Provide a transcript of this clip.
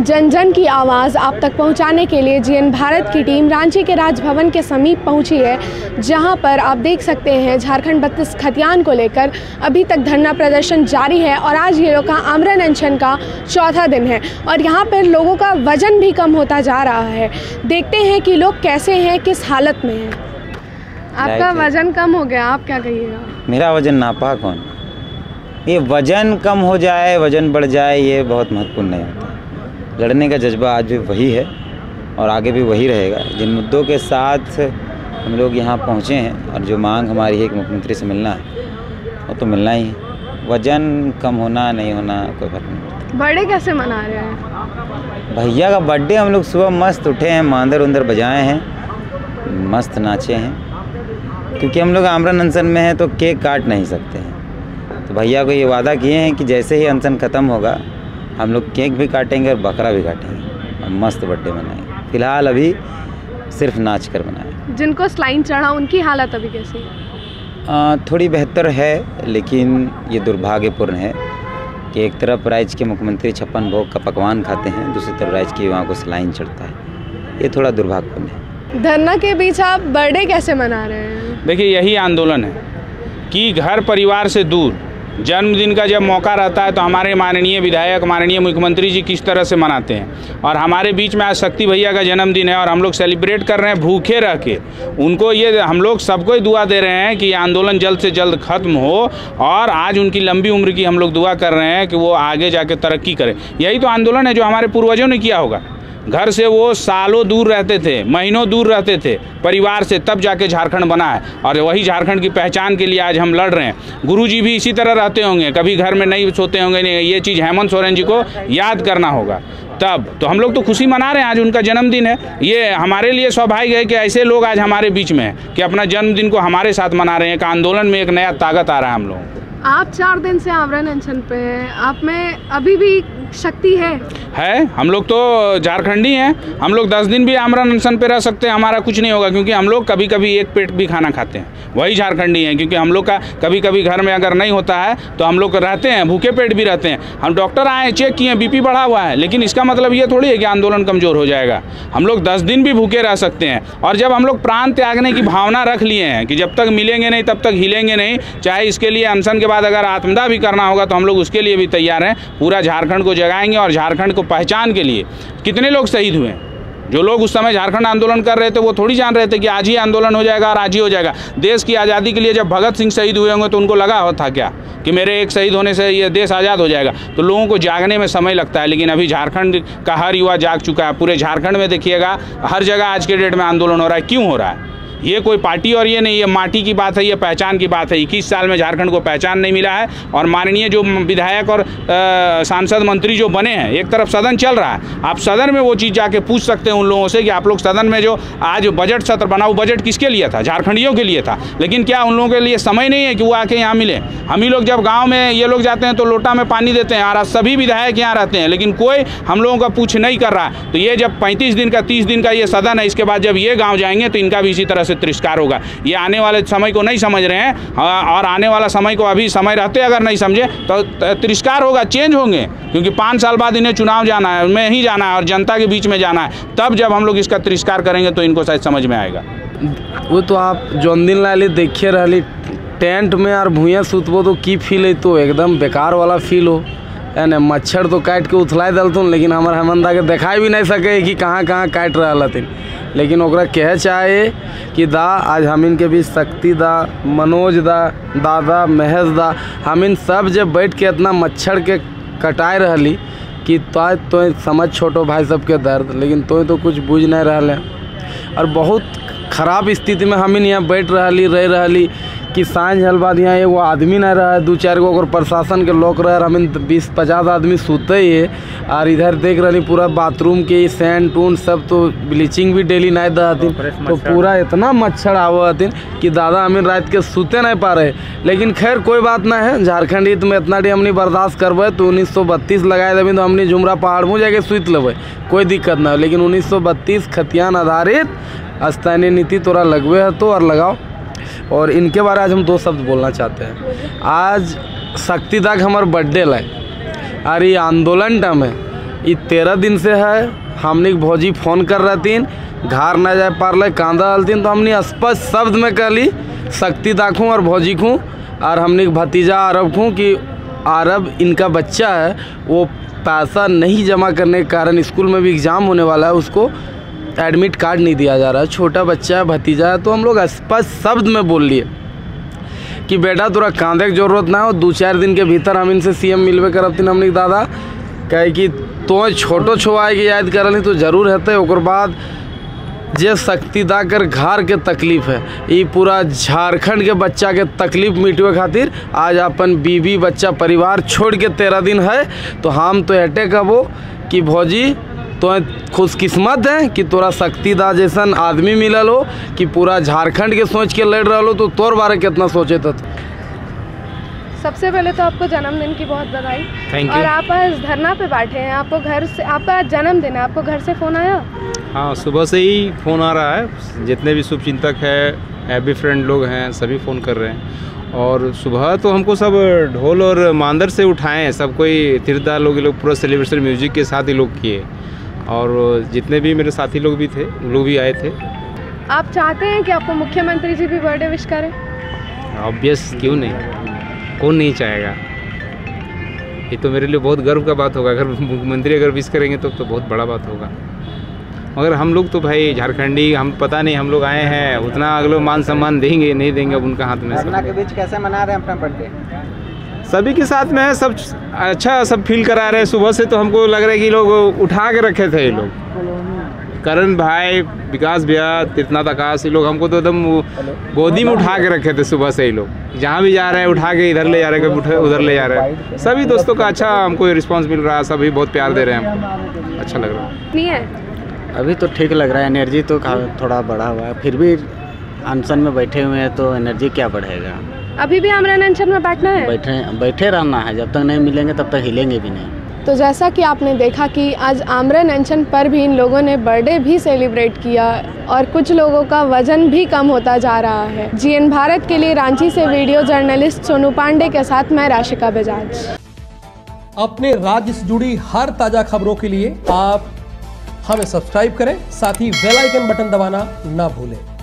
जन जन की आवाज़ आप तक पहुँचाने के लिए जीएन भारत की टीम रांची के राजभवन के समीप पहुँची है जहाँ पर आप देख सकते हैं झारखंड बत्तीस खतियान को लेकर अभी तक धरना प्रदर्शन जारी है और आज ये लोग का आमरण अनशन का चौथा दिन है और यहाँ पर लोगों का वज़न भी कम होता जा रहा है। देखते हैं कि लोग कैसे हैं किस हालत में हैं। आपका वज़न कम हो गया आप क्या कहिएगा? मेरा वज़न नापा कौन ये वज़न कम हो जाए वज़न बढ़ जाए ये बहुत महत्वपूर्ण होता लड़ने का जज्बा आज भी वही है और आगे भी वही रहेगा। जिन मुद्दों के साथ हम लोग यहाँ पहुँचे हैं और जो मांग हमारी है कि मुख्यमंत्री से मिलना है वो तो मिलना ही है। वज़न कम होना नहीं होना कोई फ़र्क नहीं पड़ता। बर्थडे कैसे मना रहे हैं? भैया का बर्थडे हम लोग सुबह मस्त उठे हैं मांदर उंदर बजाए हैं मस्त नाचे हैं। क्योंकि हम लोग आमरन अनसन में हैं तो केक काट नहीं सकते हैं। तो भैया को ये वादा किए हैं कि जैसे ही अनसन ख़त्म होगा हम लोग केक भी काटेंगे और बकरा भी काटेंगे। और मस्त बर्थडे मनाएँगे। फ़िलहाल अभी सिर्फ़ नाच कर मनाएँ जिनको स्लाइन चढ़ा उनकी हालत अभी कैसी है? आ, थोड़ी बेहतर है लेकिन ये दुर्भाग्यपूर्ण है कि एक तरफ़ राज्य के मुख्यमंत्री छप्पन भोग का पकवान खाते हैं दूसरी तरफ़ राज्य की वहाँ को सलाइन चढ़ता है। ये थोड़ा दुर्भाग्यपूर्ण है। धरना के बीच आप बर्थडे कैसे मना रहे हैं? देखिए यही आंदोलन है कि घर परिवार से दूर जन्मदिन का जब मौका रहता है तो हमारे माननीय विधायक, माननीय मुख्यमंत्री जी किस तरह से मनाते हैं? और हमारे बीच में आज शक्ति भैया का जन्मदिन है और हम लोग सेलिब्रेट कर रहे हैं भूखे रह के। उनको ये हम लोग सबको ही दुआ दे रहे हैं कि ये आंदोलन जल्द से जल्द खत्म हो और आज उनकी लंबी उम्र की हम लोग दुआ कर रहे हैं कि वो आगे जाके तरक्की करें। यही तो आंदोलन है जो हमारे पूर्वजों ने किया होगा। घर से वो सालों दूर रहते थे, महीनों दूर रहते थे, परिवार से तब जाके झारखंड बना है। और वही झारखंड की पहचान के लिए आज हम लड़ रहे हैं। गुरुजी भी इसी तरह रहते होंगे, कभी घर में नहीं सोते होंगे, नहीं, ये चीज़ हेमंत सोरेन जी को याद करना होगा। तब तो हम लोग तो खुशी मना रहे हैं, आज उनका जन्मदिन है। ये हमारे लिए सौभाग्य है कि ऐसे लोग आज हमारे बीच में हैं, कि अपना जन्मदिन को हमारे साथ मना रहे हैं, एक आंदोलन में एक नया ताकत आ रहा है हम लोगों को। आप चार दिन से आमरण अनशन पे हैं। आप में अभी भी शक्ति है? है? हम लोग तो झारखंडी हैं। हम लोग दस दिन भी आमरण अनशन पे रह सकते हैं। हमारा कुछ नहीं होगा, क्योंकि हम लोग कभी कभी एक पेट भी खाना खाते हैं। वही झारखंडी हैं, क्योंकि हम लोग का कभी कभी घर में अगर नहीं होता है तो हम लोग रहते हैं, भूखे पेट भी रहते हैं। हम डॉक्टर आए, चेक किए, बीपी बढ़ा हुआ है, लेकिन इसका मतलब ये थोड़ी है कि आंदोलन कमज़ोर हो जाएगा। हम लोग दस दिन भी भूखे रह सकते हैं। और जब हम लोग प्राण त्यागने की भावना रख लिए हैं, कि जब तक मिलेंगे नहीं, तब तक हिलेंगे नहीं, चाहे इसके लिए अनशन के बाद अगर आत्मदाह भी करना होगा तो हम लोग उसके लिए भी तैयार हैं। पूरा झारखंड को जगाएँगे और झारखंड को पहचान के लिए। कितने लोग शहीद हुए? जो लोग उस समय झारखंड आंदोलन कर रहे थे, वो थोड़ी जान रहे थे कि आज ही आंदोलन हो जाएगा और आज ही हो जाएगा। देश की आज़ादी के लिए जब भगत सिंह शहीद हुए होंगे तो उनको लगा था क्या कि मेरे एक शहीद होने से ये देश आज़ाद हो जाएगा? तो लोगों को जागने में समय लगता है, लेकिन अभी झारखंड का हर युवा जाग चुका है। पूरे झारखंड में देखिएगा, हर जगह आज के डेट में आंदोलन हो रहा है। क्यों हो रहा है? ये कोई पार्टी और ये नहीं, ये माटी की बात है, ये पहचान की बात है। इक्कीस साल में झारखंड को पहचान नहीं मिला है और माननीय जो विधायक और सांसद मंत्री जो बने हैं, एक तरफ़ सदन चल रहा है। आप सदन में वो चीज़ जाके पूछ सकते हैं उन लोगों से कि आप लोग सदन में जो आज बजट सत्र बना, वो बजट किसके लिए था? झारखंडियों के लिए था। लेकिन क्या उन लोगों के लिए समय नहीं है कि वो आके यहाँ मिले? हम ही लोग जब गाँव में ये लोग जाते हैं तो लोटा में पानी देते हैं और सभी विधायक यहाँ रहते हैं, लेकिन कोई हम लोगों का पूछ नहीं कर रहा। तो ये जब पैंतीस दिन का, तीस दिन का ये सदन है, इसके बाद जब ये गाँव जाएँगे तो इनका भी इसी तरह से तिरस्कार होगा। ये आने वाले समय को नहीं समझ रहे हैं हाँ, और आने वाला समय को अभी समय रहते अगर नहीं समझे तो तिरस्कार होगा चेंज होंगे क्योंकि पाँच साल बाद इन्हें चुनाव जाना है में ही जाना है और जनता के बीच में जाना है। तब जब हम लोग इसका तिरस्कार करेंगे तो इनको शायद समझ में आएगा। वो तो आप जौन दिन लाली देखिए रहली टेंट में और भूया सुतबो तो की फील है तो एकदम बेकार वाला फील हो। यानी मच्छर तो काट के उथला दलतुन, लेकिन हमारे हेमंता के दिखाई भी नहीं सके कि कहाँ कहाँ काट रहा हथिन लेकिन ओकरा कहे चाहे कि दा, आज हम इनके बीच शक्ति दा, मनोज दा, दादा, महेश दा हम इन सब जब बैठ के इतना मच्छर के कटाए रही कि तो तो समझ छोटो भाई सबके दर्द, लेकिन तो तो कुछ बुझ नहीं रहा और बहुत खराब स्थिति में हम यहाँ बैठ रही रह रही कि साँझ हल बाद यहाँ एगो आदमी नहीं रहा दू चार गो ओकर प्रशासन के लोग रहे हम बीस पचास आदमी सुते ही और इधर देख रही पूरा बाथरूम के सेंट उन सब तो ब्लीचिंग भी डेली नहीं दहतीन तो पूरा इतना मच्छर आवतिन कि दादा हमें रात के सुते नहीं पा रहे लेकिन खैर कोई बात ना है झारखंड हित में इतना डी हमने बर्दाश्त करबे तो उन्नीस सौ बत्तीस लगाए देवी तो हमने झुमरा पहाड़ में जाके सुत लेबै कोई दिक्कत ना। हो लेकिन उन्नीस सौ बत्तीस खतियान आधारित स्थानीय नीति तोरा लगवे है तो और लगाओ। और इनके बारे आज हम दो शब्द बोलना चाहते हैं। आज शक्ति तक हमारे बर्थडे लाए और ये आंदोलन टाइम है। ये तेरह दिन से है। हमने भौजी फ़ोन कर रहतीन घर न जाए पारले, कांदा डालतीन तो हमने स्पष्ट शब्द में कह ली, शक्ति दाखूँ और भौजी खूँ और हमने भतीजा अरब खूँ कि अरब इनका बच्चा है। वो पैसा नहीं जमा करने के कारण स्कूल में भी एग्ज़ाम होने वाला है उसको। एडमिट कार्ड नहीं दिया जा रहा। छोटा बच्चा है भतीजा है तो हम लोग स्पष्ट शब्द में बोल लिए कि बेटा, तोरा कांदे की ज़रूरत ना हो। दो चार दिन के भीतर हम इनसे सीएम मिलवे तीन हमने दादा। कहे कि तो छोटो छुआए के याद करल तो ज़रूर हेतै। ओकर बाद जे शक्तिदा कर घर के तकलीफ़ है ये पूरा झारखंड के बच्चा के तकलीफ़ मिटवे खातिर आज अपन बीवी बच्चा परिवार छोड़ के तेरह दिन है। तो हम तो एटे कहबो कि भौजी तो खुशकिस्मत है कि तोरा शक्तिदा जैसन आदमी मिलल हो कि पूरा झारखंड के सोच के लड़ रहा हो तो तोर बारे कितना सोचे तो सबसे पहले तो आपको जन्मदिन की बहुत बधाई. और आप आज धरना पे बैठे हैं आपको घर से आपका आज जन्मदिन है आपको घर से फ़ोन आया? हाँ सुबह से ही फ़ोन आ रहा है। जितने भी शुभ चिंतक है हैप्पी फ्रेंड लोग हैं सभी फ़ोन कर रहे हैं। और सुबह तो हमको सब ढोल और मांदर से उठाए हैं। सब कोई तीर्थदार लोग लोग पूरा सेलिब्रेशन म्यूज़िक के साथ ही लोग किए। और जितने भी मेरे साथी लोग भी थे वो लोग भी आए थे। आप चाहते हैं कि आपको मुख्यमंत्री जी भी बर्थडे विश करें? ऑब्वियस क्यों नहीं? कौन नहीं चाहेगा? ये तो मेरे लिए बहुत गर्व का बात होगा। अगर मुख्यमंत्री अगर विश करेंगे तो तो बहुत बड़ा बात होगा। मगर हम लोग तो भाई झारखंडी हम पता नहीं हम लोग आए हैं उतना अगले मान सम्मान देंगे नहीं देंगे अब उनका हाथ में के बीच कैसे मना रहे हैं अपना बर्थडे? सभी के साथ में है सब अच्छा सब फील करा रहे हैं। सुबह से तो हमको लग रहा है कि लोग उठा के रखे थे ये लोग। करण भाई विकास भैया तीर्थनाथ आकाश ये लोग हमको तो एकदम गोदी में उठा के रखे थे सुबह से ही लोग। जहाँ भी जा रहे हैं उठा के इधर ले जा रहे हैं कभी उधर ले जा रहे हैं। सभी दोस्तों का अच्छा हमको रिस्पांस मिल रहा है सभी बहुत प्यार दे रहे हैं हमको। अच्छा लग रहा है। नहीं है? अभी तो ठीक लग रहा है एनर्जी तो थोड़ा बढ़ा हुआ है। फिर भी अनशन में बैठे हुए हैं तो एनर्जी क्या बढ़ेगा? अभी भी आमरण अनशन में बैठना है? बैठे बैठे रहना है जब तक नहीं मिलेंगे तब तक हिलेंगे भी नहीं। तो जैसा कि आपने देखा कि आज आमरण अनशन पर भी इन लोगों ने बर्थडे भी सेलिब्रेट किया और कुछ लोगों का वज़न भी कम होता जा रहा है। जीएन भारत के लिए रांची से वीडियो जर्नलिस्ट सोनू पांडे के साथ मैं राशिका बजाज। अपने राज्य से जुड़ी हर ताज़ा खबरों के लिए आप हमें सब्सक्राइब करें साथ ही बेल आइकन बटन दबाना ना भूलें।